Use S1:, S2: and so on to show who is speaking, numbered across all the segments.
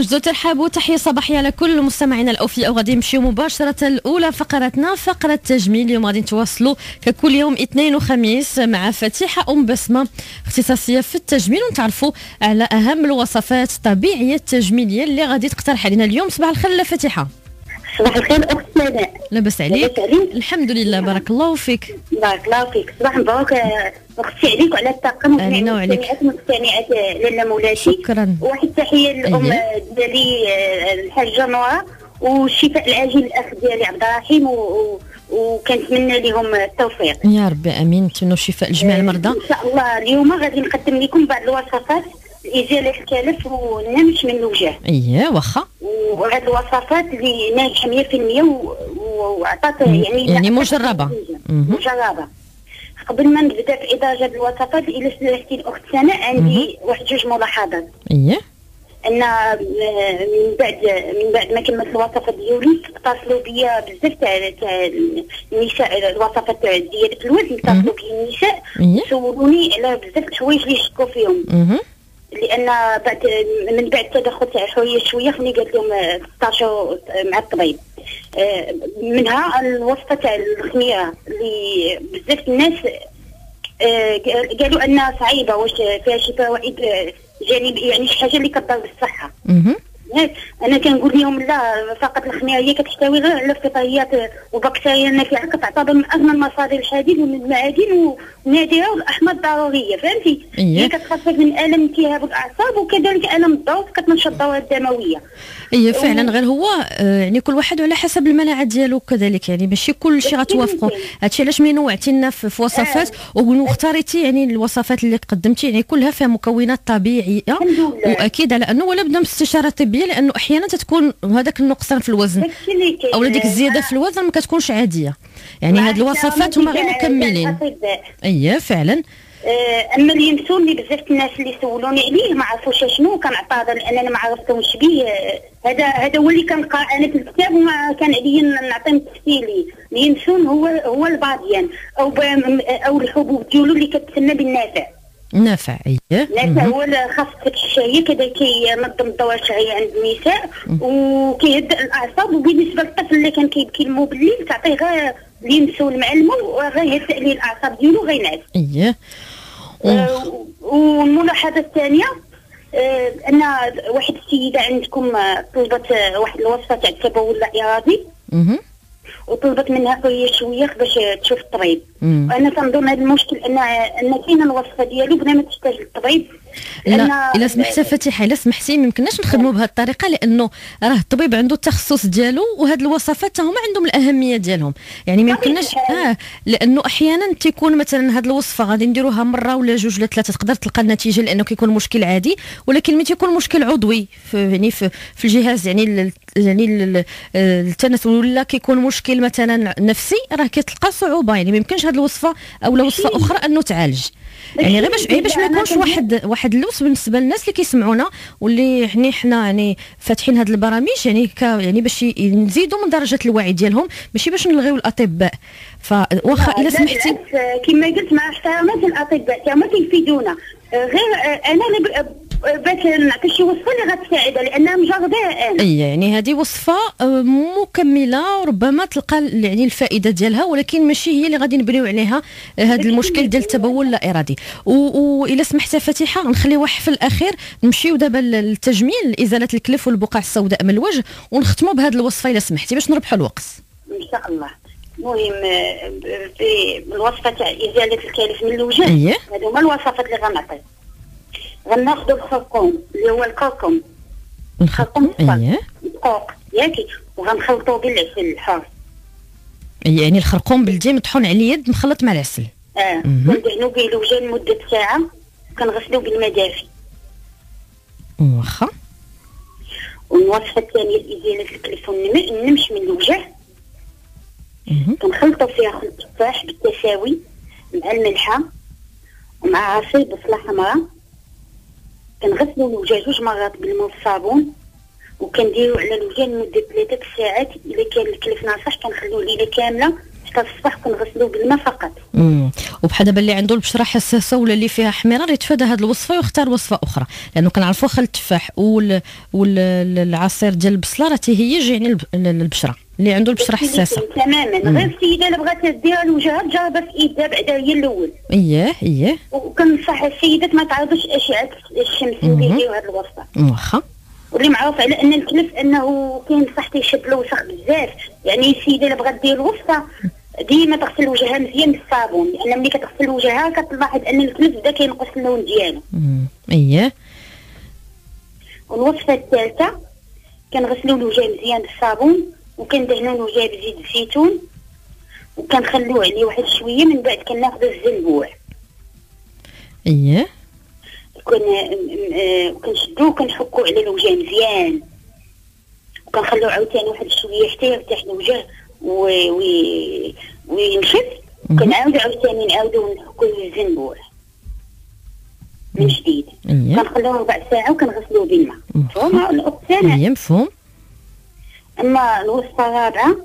S1: تجدو ترحاب وتحية صباحية على كل مستمعينا الأوفياء وغادي نمشيو مباشرة الأولى فقرتنا فقرة تجميل. اليوم غادي نتواصلوا ككل يوم اثنين وخميس مع فتيحة أم بسمة اختصاصية في التجميل. ونتعرفوا على أهم الوصفات الطبيعية التجميلية اللي غادي تقترح علينا اليوم. صباح الخير فتيحة
S2: صباح الخير أخت سناء
S1: لاباس عليك؟ الحمد لله بارك الله فيك.
S2: بارك الله فيك. صباح مبروك آه، أختي عليك وعلى الطاقم.
S1: علينا وعليك.
S2: والمستمعات والمستمعات آه، لاله مولاتي.
S1: شكرا.
S2: واحد التحيه للام
S1: أيه.
S2: ديالي آه، الحاجة نورا والشفاء العاجل للاخ ديالي عبد الرحيم و- و- وكنتمنى لهم التوفيق.
S1: يا ربي آمين. نتمنوا الشفاء لجميع المرضى.
S2: إن شاء الله اليوم غادي نقدم لكم بعض الوصفات لازاله الكلف والنمش من الوجه
S1: اييه واخا.
S2: وهاد الوصفات اللي ناجحه 100% و- و- وعطات يعني
S1: يعني مجربة. مهم.
S2: مجربة. قبل ما نبدأ في اداره الوصفات إلا سمحتي الاخت سناء عندي واحد جوج ملاحظات.
S1: اييه
S2: ان من بعد من بعد ما كملت الوصفة ديالي اتصلوا بيا بزاف تاع تاع النساء الوصفات ديال الوزن اتصلوا بيا النساء
S1: اييه
S2: سولوني على بزاف الحوايج اللي يشكوا فيهم. لأن بعد من بعد التدخل تاع شوية شوية خليني قالت لهم آه، تستاشوا مع الطبيب. آه، منها الوصفة تاع الخميرة اللي بزاف الناس آه، قال- قالوا أنها صعيبة واش فيها شي فوائد آه، جانبية يعني شي حاجة اللي كضر
S1: بالصحة.
S2: ياك؟ أنا كنقول لهم لا فقط الخميرة هي كتحتوي غير على فطريات وبكتيريا نافعه كتعتبر من اغنى المصادر الحديد ومن المعادن ونادرة والاحماض الضروريه فهمتي؟ هي كتخفف من ألم التهاب الأعصاب وكذلك ألم الضغط كتنشط الدوره الدموية
S1: اي فعلا غير هو آه، يعني كل واحد على حسب المناعة ديالو كذلك يعني ماشي كل شيء غتوافقوا. هادشي علاش ملي نوعتي لنا في وصفات واختاريتي يعني الوصفات اللي قدمتي يعني كلها فيها مكونات
S2: طبيعية
S1: وأكيد على أنه ولا بدا من استشارة طبية لأنه أحيانا تتكون هذاك النقصان في الوزن. أو ديك الزيادة في الوزن ما كتكونش عادية. يعني هاد الوصفات هما غير مكملين. اييه فعلا.
S2: آه، أما اللي يمسوني بزاف الناس اللي سولوني عليه ما عرفوش شنو كنعتذر لأن أنا ما عرفتهمش بيه آه، هذا هذا هو اللي كنقرا أنا في الكتاب وما كان عليا نعطي تفصيلي اللي يمسون هو هو الباديان أو أو الحبوب ديالو اللي كتسمى بالنافع.
S1: نافع اييه
S2: نافع. هو خاص الشهيه كذا كينظم الدوره الشهريه عند النساء وكيهدئ الأعصاب. وبالنسبة للطفل اللي كان كيبكي المو بالليل تعطيه غير اليمسون مع الماء وغير يهدئ ليه الأعصاب ديالو غينعس
S1: اييه
S2: آه، والملاحظة الثانية آه، أن واحد السيدة عندكم آه، طلبت آه، واحد الوصفة تاع التبول اللا إرادي
S1: مهم.
S2: وطلبت منها شوية باش تشوف الطبيب.
S1: مم.
S2: وأنا كنظن هذا المشكل أن أن كاينة الوصفة ديالو بلا ما تحتاج للطبيب
S1: لا إلا سمحتي فتيحه إلا سمحتي ما يمكنناش نخدموا بهذه الطريقة لأنه راه الطبيب عنده التخصص ديالو وهاد الوصفات هما عندهم الأهمية ديالهم يعني ما يمكنناش. آه لأنه أحيانا تيكون مثلا هاد الوصفة غادي نديروها مرة ولا جوج ولا ثلاثة تقدر تلقى النتيجة لأنه كيكون مشكل عادي ولكن ملي تيكون مشكل عضوي في يعني في, في الجهاز يعني يعني ال- التنفس ولا كيكون مشكل مثلا نفسي راه كتلقى صعوبة يعني ما يمكنش هاد الوصفة أو لا وصفة أخرى أنه تعالج. يعني غير باش غير باش ما يكونش واحد واحد اللوس بالنسبة للناس اللي كيسمعونا واللي يعني حنا يعني فاتحين هاد البرامج يعني ك يعني باش نزيدوا من درجة الوعي ديالهم ماشي باش نلغيو الأطباء. فواخا إلا
S2: لا،
S1: سمحتي
S2: كما قلت مع احترامات الأطباء تاعما كيفيدونا. غير آه، باش نعطي شي وصفة اللي غتساعدها لأنها مجرباها. أنا
S1: أي يعني هذه وصفة آه، مكملة وربما تلقى يعني الفائدة ديالها ولكن ماشي هي اللي غادي نبنيو عليها آه، هذا المشكل ديال التبول اللا ارادي والى سمحتي فاتحة نخليو واحد في الأخير نمشيو دابا للتجميل إزالة الكلف والبقع السوداء من الوجه ونختموا بهذه الوصفة إلى سمحتي باش نربحوا الوقت.
S2: إن شاء الله. المهم آه، في الوصفة تاع إزالة الكلف من الوجه هادو هما الوصفات اللي غنعطي غناخذوا الخرقوم اللي هو الكركم.
S1: اييه
S2: دقوق ياكي وغنخلطوه بالعسل الحار.
S1: يعني الخرقوم بلدي مطحون على اليد مخلط مع العسل.
S2: آه.
S1: مهم.
S2: كندهنوا به الوجه لمده ساعه كنغسلوه بالماء دافي
S1: واخا
S2: والوصفه الثانية لازاله الكلف النمش من الوجه.
S1: مهم.
S2: كنخلطوا فيها خلط تفاح بالتساوي مع الملحة ومع عصير بصلة حمراء. كنغسلوا الوجه جوج مرات بالماء والصابون وكنديروا على الوجه لمدة ثلاثة ساعات. إلا كان الكلف ناصح كنخلوه ليله كاملة حتى الصباح كنغسلو بالماء فقط.
S1: امم وبحال دابا اللي عنده البشرة حساسة ولا اللي فيها احمرار يتفادى هذه الوصفة ويختار وصفة أخرى. لأنه كنعرفوا خل التفاح وال والعصير ديال البصلة راه تيهيج يعني الب- البشرة. اللي عنده البشرة حساسة.
S2: تماما. غير السيدة اللي بغات ديرها لوجهها تجربها في ايدها بعدا هي الأول.
S1: اييه اييه
S2: وكنصح السيدات ما تعرضوش أشعة الشمس اللي يديروا هذه الوصفه
S1: واخا.
S2: واللي معروف على أن الكلف أنه كاين صح تيشد الوسخ بزاف. يعني السيدة اللي بغات دير الوصفه ديما تغسل وجهها مزيان بالصابون. لأن ملي كتغسل وجهها كتلاحظ أن الكلف بدا كينقص اللون ديالو.
S1: اييه
S2: والوصفه الثالثة كنغسلوا الوجه مزيان بالصابون. وكندهنوا الوجه بزيت الزيتون وكنخلوه عليه واحد شوية من بعد كناخذ الزنبوع
S1: اييه
S2: كن آه، كنشدوه وكنحكوه على الوجه مزيان. وكنخلوه عاوتاني واحد شوية حتى يرتاح الوجه و... و... وينشف. كنعاودو عاوتاني نعاودو نحكوه الزنبوع من جديد.
S1: اييه
S2: كنخلوه ربع ساعة وكنغسلوه بالماء. فهما الاخت سنة
S1: اييه مفهوم.
S2: أما الوصفه الرابعه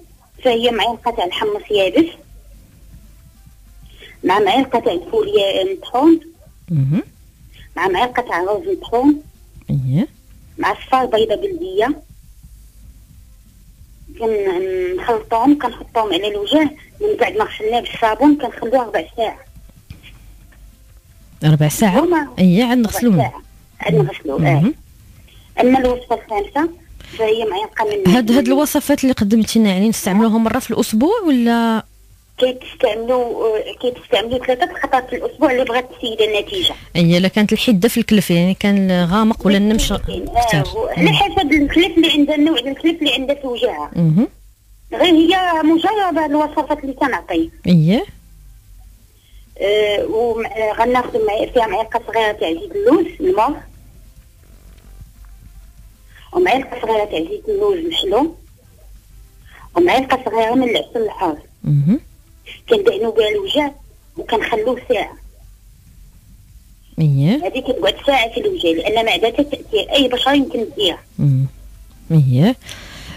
S2: فهي معلقه تاع الحمص يابس. مع معلقه تاع الفول يا- مطحون مع معلقه تاع رز مطحون مع صفار بيضه بلديه كنخلطهم كنحطهم على الوجه. من بعد ما غسلناه بالصابون كنخلوه ربع ساعة.
S1: ربع
S2: هما
S1: اييه عاد نغسلوه.
S2: عاد نغسلوه آه. أما الوصفة الخامسة فهي معلقه من
S1: هاد هاد الوصفات اللي قدمتي لنا يعني نستعملوهم مرة في الأسبوع ولا؟
S2: كيتستعملوا كيتستعملوا ثلاثة خطرات في الأسبوع اللي بغات السيده النتيجة.
S1: أي إلا كانت الحدة في الكلف يعني كان غامق ولا النمش كثار
S2: على حسب الكلف اللي عندها النوع ديال الكلف اللي عندها في وجهها
S1: أها
S2: غير هي مجربه الوصفات اللي كنعطي
S1: اييه
S2: أه وغناخذ فيها معلقه صغيره تاع زيت اللوز المر ومعلقه صغيرة تاع زيت اللوز محلو ومعلقه صغيرة من العسل الحار
S1: أها
S2: كندهنوا بها الوجه وكنخلوه ساعة.
S1: اييه
S2: هذه كتقعد ساعة في الوجه لأن معدتها تاثير أي بشرة يمكن تديها
S1: أمم. اييه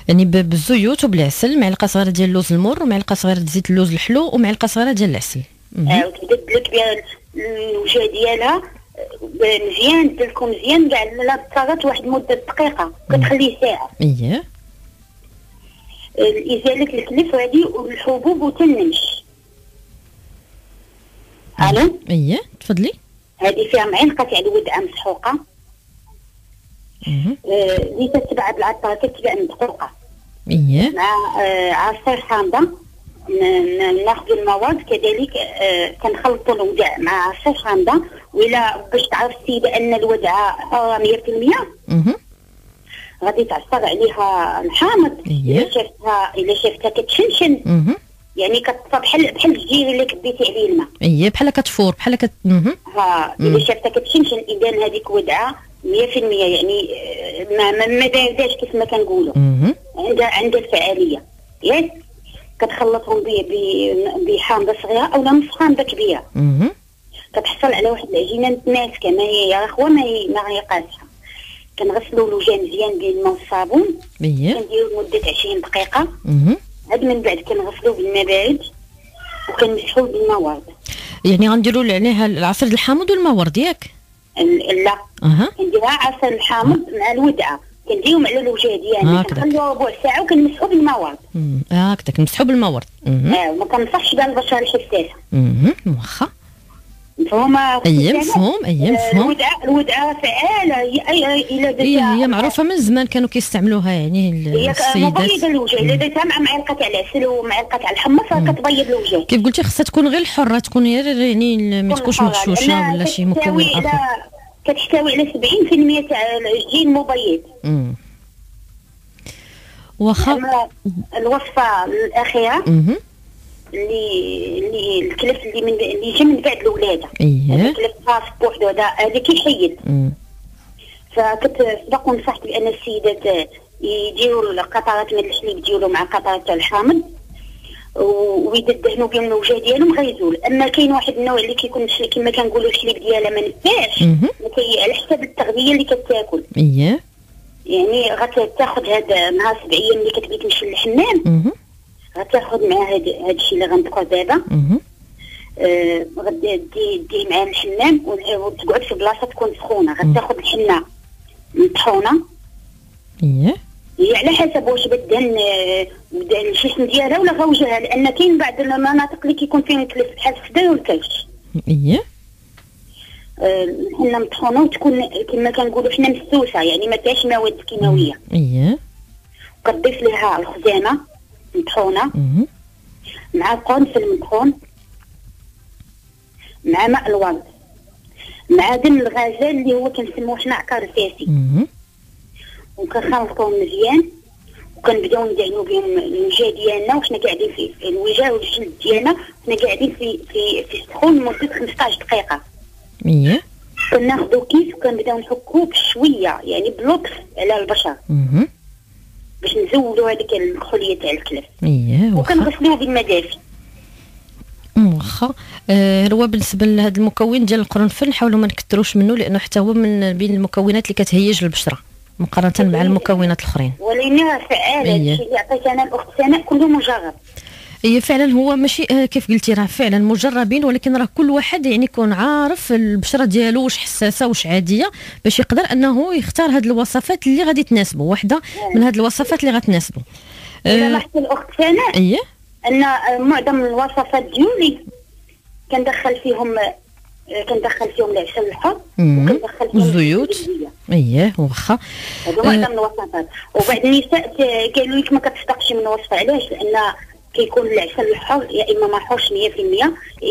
S1: يعني بالزيوت وبالعسل معلقه صغيرة ديال اللوز المر ومعلقه صغيرة ديال زيت اللوز الحلو ومعلقه صغيرة ديال العسل. مهم.
S2: آه، وتبدا تدلك بها الوجه ديالها. مزيان تدلكو مزيان كاع لا تصارت واحد مدة دقيقة كتخليه ساعة.
S1: اييه
S2: آه، ازاله الكلف هذه والحبوب وتنمش. ألو؟
S1: اييه تفضلي.
S2: هذه فيها معلقه تاع الودعه مسحوقه
S1: أها
S2: آه، اللي تتبع بالعطار تتبع مدقوقه
S1: اييه
S2: مع آه، عصير حامضه ناخذ المواد كذلك آه، كنخلطوا الودع مع عصير حامضه ولا باش تعرف السيده ان الودعه حاره 100%
S1: أها
S2: غادي تعصر عليها الحامض
S1: إيه.
S2: إلا شفتها إلا شفتها كتشنشن. يعني كتصب بحال بحال الجير اللي كديتي عليه الماء.
S1: اييه بحال كتفور بحال كت
S2: ها إلا شفتها كتشنشن اذا هذيك ودعه 100% يعني آه، ما ما, ما بارداش كيف ما كنقولوا. عندها عندها الفعالية. ياك كتخلطهم بحامضة صغيرة أو نص حامضه
S1: كبيرة.
S2: كتحصل على واحد العجينة متماسكه ما هي يا أخوة ما هي ما هي قاسحه كنغسلوا الوجه مزيان بالماء والصابون كنديروا لمدة 20
S1: دقيقة.
S2: عاد من بعد كنغسلوا بالماء بارد وكنمسحوا بالماء وارد
S1: يعني غنديروا عليها العصير الحامض والماورد ياك؟
S2: ال- لا.
S1: أها.
S2: كنديرها عسل الحامض مع الودعة. كنديرهم على الوجه ديالنا
S1: هكذا.
S2: كنخلوها ربع ساعة وكنمسحوا بالماء
S1: أمم، هكذا كنمسحوا بالماورد أها
S2: آه وما كنصحش بها البشره الحساسه
S1: أها واخا.
S2: فهما
S1: اييه مفهوم اييه مفهوم.
S2: الودعه الودعه فعالة. هي إلى
S1: هي معروفة من زمان كانوا كيستعملوها يعني ال-
S2: هي مبيضه
S1: السيدات
S2: الوجه. الا درتها مع معلقة تاع العسل ومعلقة تاع الحمص راه كتبيض الوجه.
S1: كيف قلتي خصها تكون غير الحرة تكون غير يعني ما تكونش مغشوشة ولا شي مكون آخر.
S2: كتحتوي على 70% تاع الجين مبيض.
S1: واخا
S2: الوصفة
S1: الأخيرة
S2: اللي اللي الكلف اللي من اللي جا من بعد الولادة.
S1: اييه
S2: الكلف خاص بوحده هذا هذا كيحيد. فكنت سبق ونصحت بأن السيدات يديروا القطرات من الحليب ديالو مع قطرات تاع الحامض ويدهنوا بهم الوجه ديالهم غيزول أما كاين واحد النوع اللي كيكون كما كنقولوا الحليب ديالها ما نفاش على حسب التغذية اللي كتاكل.
S1: اييه
S2: يعني غتاخذ هذا نهار سبع أيام اللي كتبغي تمشي للحمام. غتاخذ معاه هاد الشيء اللي غنذكر دابا. آه، غدي دي دي معاه الحمام وتقعد في بلاصة تكون سخونة. غتاخذ الحنه مطحونة.
S1: إيه.
S2: هي على حسب واش بدهن آه، بدهن الجسم ديالها ولا غوجها لأن كاين بعض المناطق اللي كيكون فيهم تلف بحال السدا والكاش
S1: إيه.
S2: الحنه مطحونة وتكون كما كنقولوا حنا مسوسه يعني ما فيهاش مواد كيماوية.
S1: إيه.
S2: كتضيف لها الخزامه مطحونه. مع قرنفل مطحون مع ماء الورد مع دم الغزال اللي هو كنسموه حنا عكار فاسي. وكنخلطوهم مزيان. وكنبداو ندهنو بهم الوجه ديالنا وحنا قاعدين في الوجه والجلد ديالنا حنا قاعدين في في في السخون لمدة 15 دقيقة.
S1: إيه
S2: كناخدو كيس وكنبداو نحكوه بشوية يعني بلطف على البشر. باش نزولوا هذيك الكحوليه تاع الكلف
S1: إيه واخا.
S2: وكنغسلوه بالماء دافي
S1: واخا. آه هو بالنسبة لهذا المكون ديال القرنفل نحاولوا ما نكثروش منه لأنه حتى هو من بين المكونات اللي كتهيج البشره مقارنة مع المكونات الأخرين.
S2: ولكنها فعاله
S1: إيه.
S2: الشيء اللي عطيت أنا الأخت سناء كله مجرب.
S1: هي فعلا هو ماشي آه، كيف قلتي راه فعلا مجربين ولكن راه كل واحد يعني يكون عارف البشرة ديالو واش حساسة واش عادية باش يقدر أنه يختار هاد الوصفات اللي غادي تناسبه واحدة من هاد الوصفات اللي غتناسبه آه
S2: لاحظت الأخت سناء إيه أن معظم الوصفات ديالي كندخل فيهم آه، كندخل فيهم العسل الحر. وكندخل فيهم
S1: والزيوت.
S2: الزبدية.
S1: إيه واخا
S2: هادو معظم الوصفات وبعض النساء قالوا لك ما كتصدقش من الوصفة علاش لأن كيكون العسل الحر يا إما ما حورش 100% يا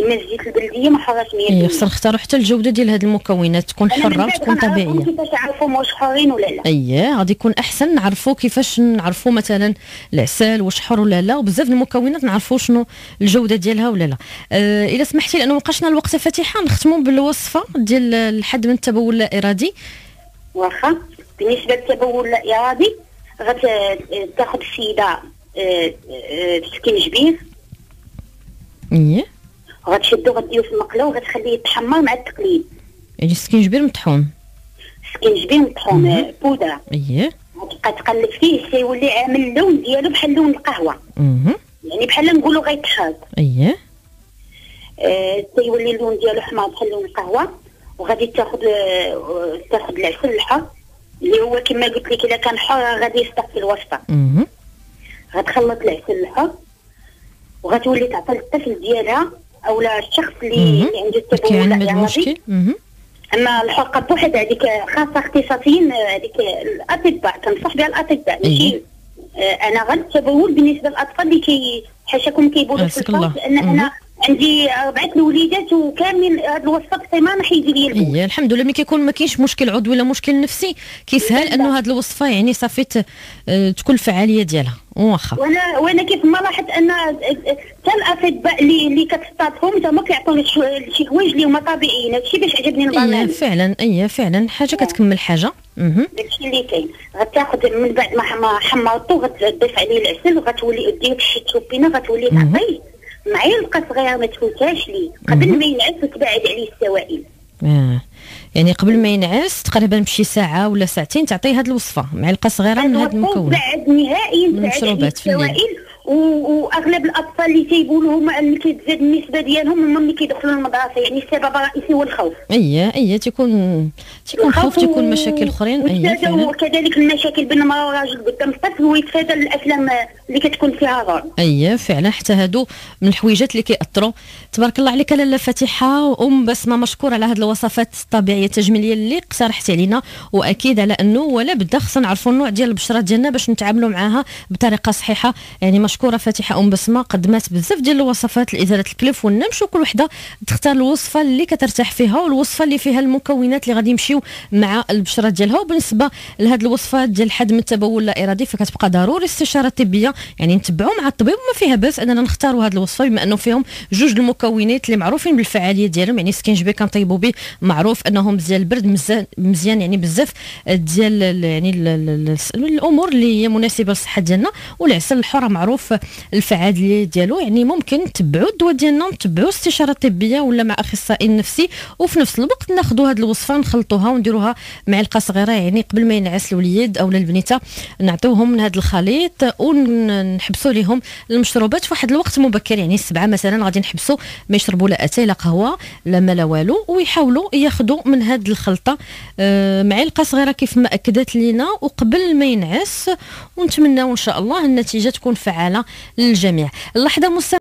S2: إما الزيت البلدية ما حورش 100%
S1: إيه خصنا نختاروا حتى الجودة ديال هاد المكونات تكون
S2: حرة
S1: وتكون طبيعية.
S2: كيفاش عرفهم واش حارين ولا لا.
S1: اييه غادي يكون أحسن نعرفوا كيفاش نعرفوا مثلا العسل واش حر ولا لا وبزاف المكونات نعرفوا شنو الجودة ديالها ولا لا. آه إلا سمحتي لأنه مابقاشنا الوقت فاتحة نختموا بالوصفة ديال الحد من التبول اللا ارادي
S2: واخا بالنسبة للتبول اللاإرادي غتاخذ السيده آه، آه، سكينجبير
S1: اييه
S2: غتشدو غديرو في المقلة وغتخليه يتحمر مع التقليب.
S1: يعني سكينجبير مطحون.
S2: سكينجبير مطحون آه، بودره
S1: اييه
S2: غتبقى تقلب فيه سيولي عامل اللون ديالو بحال لون القهوة.
S1: أها
S2: يعني بحال نقولوا غيتحاد
S1: اييه
S2: آه، تيولي اللون ديالو حمار بحال لون القهوة. وغادي تاخذ تاخذ العسل الحر اللي هو كما قلت لك إلا كان حر غادي يصدق في
S1: أها
S2: غتخلط العسل وغتولي تعطي للطفل ديالها أو لا الشخص اللي عنده التبول
S1: أها
S2: أما الحرقه بوحدها هذيك خاصه اختصاصيين هذيك الأطباء كنصح بها الأطباء ماشي
S1: إيه.
S2: آه، أنا غير التبول بالنسبة للأطفال اللي كي حاشاكم كيبولوا في. الفصل
S1: لأن.
S2: أنا عندي اربعه الوليدات وكامل هاد الوصفات السيمانه حيجي لي البول.
S1: اييه الحمد لله ملي كيكون ما كاينش مشكل عضوي ولا مشكل نفسي كيسهل أنه هذه الوصفة يعني صافي آه، تكون الفعالية ديالها. واخا.
S2: وأنا وأنا كيف ما لاحظت أن حتى الأطباء اللي اللي كتصطادهم تما كيعطوني شو- شي حوايج اللي هما طبيعيين هادشي باش عجبني البرنامج
S1: فعلا اييه فعلا. حاجة كتكمل حاجة. أها
S2: داكشي اللي كاين. غتاخذ من بعد ما ما حمرتو غتضيف عليه العسل وغتولي دير شي غتولي. تعطيه. معلقه صغيرة ما تفوتهاش ليه قبل ما ينعس وتبعد عليه السوائل.
S1: آه. يعني قبل ما ينعس تقريبا بشي ساعة ولا ساعتين تعطيه هذه الوصفة. معلقة صغيرة من هذا المكون
S2: بعد نهائيا
S1: المشروبات في الليل.
S2: واغلب الأطفال اللي تيقولوا هما اللي كتزاد النسبة ديالهم هما اللي كيدخلوا المدرسة يعني السبب الرئيسي هو الخوف.
S1: اييه اييه تيكون تيكون خوف تيكون مشاكل أخرين اييه
S2: وكذلك المشاكل بين المرأة والراجل قدام الطفل ويتفادى الافلام اللي كتكون فيها رعب
S1: اييه فعلا. حتى هادو من الحويجات اللي كيأثروا. تبارك الله عليك لاله فاتحة. أم بسمة مشكوره على هذه الوصفات الطبيعية التجميلية اللي اقترحتي علينا. وأكيد على أنه ولا بد خصنا نعرفوا النوع ديال البشرة ديالنا باش نتعاملوا معها بطريقة صحيحة. يعني مشكورة فاتحة أم بسمة قدمات بزاف ديال الوصفات لإزالة الكلف والنمش وكل وحدة تختار الوصفة اللي كترتاح فيها والوصفة اللي فيها المكونات اللي غادي يمشيو مع البشرة ديالها. وبالنسبة لهاد الوصفات ديال حد التبول اللا ارادي فكتبقى ضروري استشاره طبيه يعني نتبعوا مع الطبيب وما فيها بأس أننا نختاروا هاد الوصفة بما أنه فيهم جوج المكونات اللي معروفين بالفعاليه ديالهم يعني سكينجبي كنطيبوا به معروف انه مزيان البرد مزيان يعني بزاف ديال ال- يعني ال- ال- ال- الأمور اللي هي مناسبة للصحة ديالنا. والعسل الحر معروف الفعاليه ديالو. يعني ممكن نتبعوا الدواء ديالنا نتبعوا استشارة طبية ولا مع أخصائي نفسي. وفي نفس الوقت ناخذوا هذه الوصفة نخلطوها ونديروها معلقه صغيرة. يعني قبل ما ينعس الوليد أو البنيتة نعطيوهم من هذا الخليط ونحبسوا لهم المشروبات. في واحد الوقت مبكر يعني السبعة مثلا غادي نحبسوا ما يشربوا لا أتاي لا قهوة لا ما لا والو. ويحاولوا ياخذوا من هذه الخلطة آه، معلقه صغيرة كيف ما أكدت لينا. وقبل ما ينعس ونتمناو إن شاء الله النتيجة تكون فعالة. للجميع. اللحظة